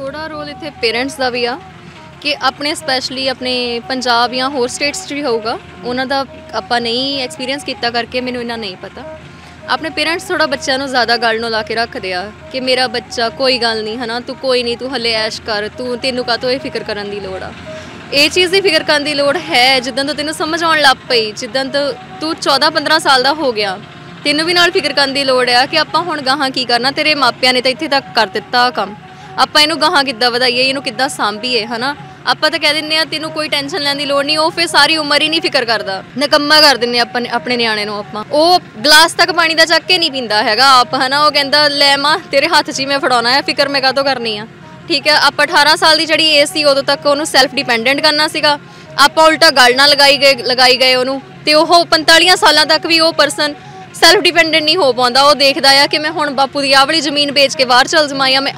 ਥੋੜਾ ਰੋਲ ਇੱਥੇ ਪੇਰੈਂਟਸ ਦਾ ਵੀ ਆ ਕਿ ਆਪਣੇ ਸਪੈਸ਼ਲੀ ਆਪਣੇ ਪੰਜਾਬ ਜਾਂ ਹੋਰ ਸਟੇਟਸ 'ਚ ਵੀ ਹੋਊਗਾ। ਉਹਨਾਂ ਦਾ ਆਪਾਂ ਨਹੀਂ ਐਕਸਪੀਰੀਅੰਸ ਕੀਤਾ ਕਰਕੇ ਮੈਨੂੰ ਇਹਨਾਂ ਨਹੀਂ ਪਤਾ। ਆਪਣੇ ਪੇਰੈਂਟਸ ਥੋੜਾ ਬੱਚਿਆਂ ਨੂੰ ਜ਼ਿਆਦਾ ਗੱਲ ਨੂੰ ਲਾ ਕੇ ਰੱਖਦੇ ਆ ਕਿ ਮੇਰਾ ਬੱਚਾ ਕੋਈ ਗੱਲ ਨਹੀਂ, ਹਨਾ? ਤੂੰ ਕੋਈ ਨਹੀਂ, ਤੂੰ ਹਲੇ ਐਸ਼ ਕਰ, ਤੂੰ ਤੈਨੂੰ ਕਾਹਤੋਂ ਇਹ ਫਿਕਰ ਕਰਨ ਦੀ ਲੋੜ ਆ? ਇਹ ਚੀਜ਼ ਦੀ ਫਿਕਰ ਕਰਨ ਦੀ ਲੋੜ ਹੈ, ਜਿੱਦਾਂ ਤੋਂ ਤੈਨੂੰ ਸਮਝ ਆਉਣ ਲੱਗ ਪਈ, ਜਿੱਦਾਂ ਤੋਂ ਤੂੰ 14 15 ਸਾਲ ਦਾ ਹੋ ਗਿਆ। ਤੈਨੂੰ ਵੀ ਨਾਲ ਫਿਕਰ ਕਰਨ ਦੀ ਲੋੜ ਆ ਕਿ ਆਪਾਂ ਹੁਣ ਗਾਹਾਂ ਕੀ ਕਰਨਾ? ਤੇਰੇ ਮਾਪਿਆਂ ਨੇ ਤਾਂ ਇੱਥੇ ਤੱਕ ਕਰ ਦਿੱਤਾ ਕੰਮ। ਆਪਾਂ ਇਹਨੂੰ ਗਾਹਾਂ ਕਿੱਦਾਂ ਵਧਾਈਏ, ਇਹਨੂੰ ਕਿੱਦਾਂ ਸਾਂਭੀਏ, ਹਨਾ? ਆਪਾਂ ਤਾਂ ਕਹਿ ਦਿੰਨੇ ਆ ਤੈਨੂੰ ਕੋਈ ਟੈਨਸ਼ਨ ਲੈਣ ਦੀ ਲੋੜ ਨਹੀਂ, ਉਹ ਫਿਰ ਸਾਰੀ ਉਮਰ ਹੀ ਨਹੀਂ ਫਿਕਰ ਕਰਦਾ। ਨਕੰਮਾ ਕਰ ਦਿੰਨੇ ਆਪਾਂ, ਆਪਣੇ ਨਿਆਣੇ ਨੂੰ ਆਪਾਂ। ਉਹ ਗਲਾਸ ਤੱਕ ਪਾਣੀ ਦਾ ਚੱਕ ਕੇ ਨਹੀਂ ਪੀਂਦਾ ਹੈਗਾ, ਆਪ, ਹਨਾ? ਉਹ ਕਹਿੰਦਾ, ਲੈ ਮਾਂ, ਤੇਰੇ ਹੱਥ 'ਚ ਹੀ ਮੈਂ ਫੜਾਉਣਾ ਹੈ ਫਿਕਰ ਮੈਂ ਕਾਹਤੋਂ ਕਰਨੀ ਆ? ਠੀਕ ਹੈ, ਆਪਾਂ 18 ਸਾਲ ਦੀ ਜਿਹੜੀ ਏਜ ਸੀ, ਉਦੋਂ ਤੱਕ ਉਹਨੂੰ ਸੈਲਫ ਡਿਪੈਂਡੈਂਟ ਕਰਨਾ ਸੀਗਾ। ਆਪਾਂ ਉਲਟਾ ਗੱਲ ਨਾਲ ਲਗਾਈ ਗਏ ਲਗਾਈ ਗਏ ਉਹਨੂੰ। ਤੇ ਉਹ 45 ਸਾਲਾਂ ਤੱਕ ਵੀ ਉਹ ਪਰਸਨ ਸੈਲਫ ਡਿਪੈਂਡੈਂਟ ਨਹੀਂ ਹੋ ਪਾਉਂਦਾ। ਉਹ ਦੇਖਦਾ ਆ ਕਿ ਮੈਂ ਹੁਣ ਬਾਪੂ ਦੀ ਆਹ ਵਾਲੀ ਜ਼ਮੀਨ ਵੇਚ ਕੇ ਬਾਹਰ ਚਲ ਜਮਾਂ ਮੈਂ